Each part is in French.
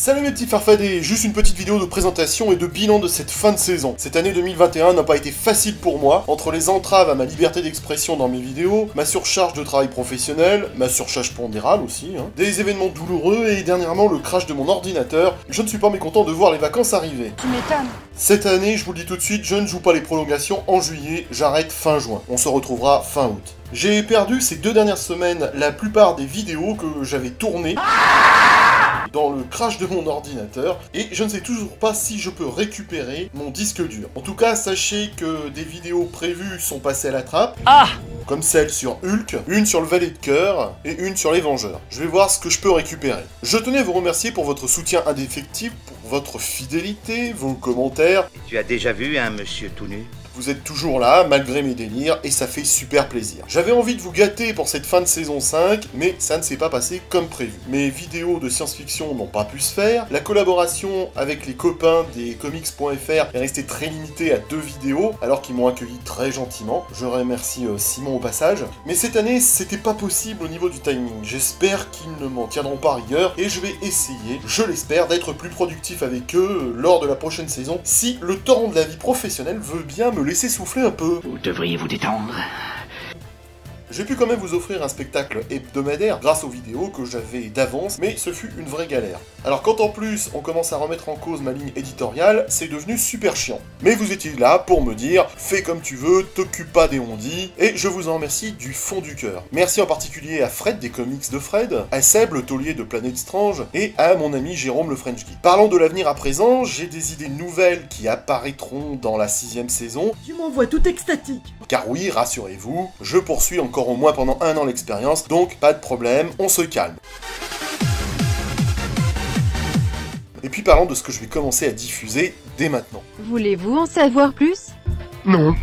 Salut mes petits farfadets, juste une petite vidéo de présentation et de bilan de cette fin de saison. Cette année 2021 n'a pas été facile pour moi, entre les entraves à ma liberté d'expression dans mes vidéos, ma surcharge de travail professionnel, ma surcharge pondérale aussi, hein, des événements douloureux et dernièrement le crash de mon ordinateur, je ne suis pas mécontent de voir les vacances arriver. Tu m'étonnes. Cette année, je vous le dis tout de suite, je ne joue pas les prolongations en juillet, j'arrête fin juin. On se retrouvera fin août. J'ai perdu ces deux dernières semaines la plupart des vidéos que j'avais tournées dans le crash de mon ordinateur et je ne sais toujours pas si je peux récupérer mon disque dur. En tout cas, sachez que des vidéos prévues sont passées à la trappe. Ah Comme celle sur Hulk, une sur le Valet de Cœur et une sur les Vengeurs. Je vais voir ce que je peux récupérer. Je tenais à vous remercier pour votre soutien indéfectible, pour votre fidélité, vos commentaires. Tu as déjà vu un monsieur tout nu? Vous êtes toujours là, malgré mes délires, et ça fait super plaisir. J'avais envie de vous gâter pour cette fin de saison 5, mais ça ne s'est pas passé comme prévu. Mes vidéos de science-fiction n'ont pas pu se faire, la collaboration avec les copains des comics.fr est restée très limitée à deux vidéos, alors qu'ils m'ont accueilli très gentiment. Je remercie euh, Simon au passage. Mais cette année, c'était pas possible au niveau du timing. J'espère qu'ils ne m'en tiendront pas rigueur, et je vais essayer, je l'espère, d'être plus productif avec eux lors de la prochaine saison, si le torrent de la vie professionnelle veut bien me laisser souffler un peu. Vous devriez vous détendre. J'ai pu quand même vous offrir un spectacle hebdomadaire grâce aux vidéos que j'avais d'avance, mais ce fut une vraie galère. Alors quand en plus on commence à remettre en cause ma ligne éditoriale, c'est devenu super chiant. Mais vous étiez là pour me dire, fais comme tu veux, t'occupe pas des ondits, et je vous en remercie du fond du cœur. Merci en particulier à Fred des comics de Fred, à Seb le taulier de Planète Strange, et à mon ami Jérôme le French Geek. Parlons de l'avenir à présent, j'ai des idées nouvelles qui apparaîtront dans la sixième saison, Tu m'envoies tout extatique. car oui, rassurez-vous, je poursuis encore au moins pendant un an l'expérience, donc pas de problème, on se calme. Et puis parlons de ce que je vais commencer à diffuser dès maintenant. Voulez-vous en savoir plus? Non.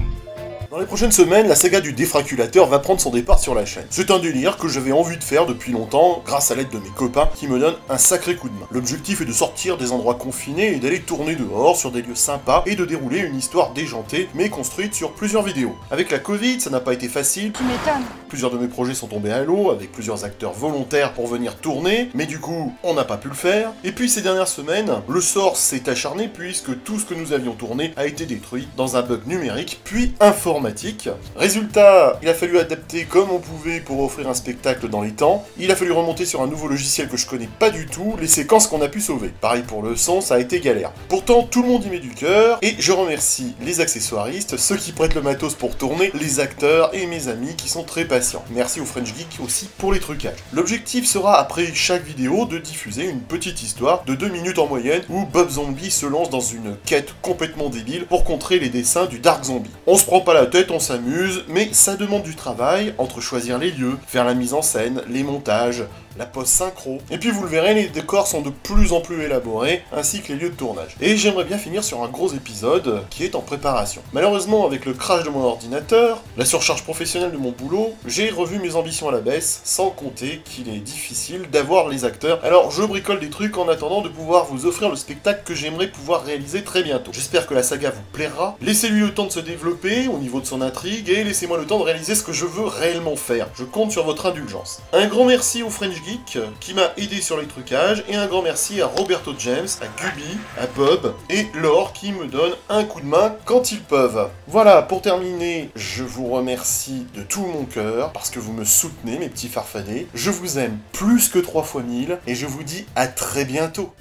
Dans les prochaines semaines, la saga du défraculateur va prendre son départ sur la chaîne. C'est un délire que j'avais envie de faire depuis longtemps, grâce à l'aide de mes copains qui me donnent un sacré coup de main. L'objectif est de sortir des endroits confinés et d'aller tourner dehors sur des lieux sympas et de dérouler une histoire déjantée mais construite sur plusieurs vidéos. Avec la Covid, ça n'a pas été facile, Tu m'étonnes. Plusieurs de mes projets sont tombés à l'eau, avec plusieurs acteurs volontaires pour venir tourner, mais du coup, on n'a pas pu le faire. Et puis ces dernières semaines, le sort s'est acharné puisque tout ce que nous avions tourné a été détruit dans un bug numérique, puis informatique. Résultat, il a fallu adapter comme on pouvait pour offrir un spectacle dans les temps. Il a fallu remonter sur un nouveau logiciel que je connais pas du tout, les séquences qu'on a pu sauver. Pareil pour le son, ça a été galère. Pourtant, tout le monde y met du cœur, et je remercie les accessoiristes, ceux qui prêtent le matos pour tourner, les acteurs et mes amis qui sont très patients. Merci au French Geek aussi pour les trucages. L'objectif sera après chaque vidéo de diffuser une petite histoire de 2 minutes en moyenne où Bob Zombie se lance dans une quête complètement débile pour contrer les dessins du Dark Zombie. On se prend pas la tête, on s'amuse, mais ça demande du travail entre choisir les lieux, faire la mise en scène, les montages, la pose synchro. Et puis vous le verrez, les décors sont de plus en plus élaborés, ainsi que les lieux de tournage. Et j'aimerais bien finir sur un gros épisode qui est en préparation. Malheureusement, avec le crash de mon ordinateur, la surcharge professionnelle de mon boulot, j'ai revu mes ambitions à la baisse, sans compter qu'il est difficile d'avoir les acteurs. Alors je bricole des trucs en attendant de pouvoir vous offrir le spectacle que j'aimerais pouvoir réaliser très bientôt. J'espère que la saga vous plaira. Laissez-lui le temps de se développer au niveau de son intrigue et laissez-moi le temps de réaliser ce que je veux réellement faire. Je compte sur votre indulgence. Un grand merci au French Qui m'a aidé sur les trucages et un grand merci à Roberto James, à Gubi, à Bob et Laure qui me donnent un coup de main quand ils peuvent. Voilà, pour terminer, je vous remercie de tout mon cœur parce que vous me soutenez mes petits farfadets. Je vous aime plus que trois fois mille et je vous dis à très bientôt.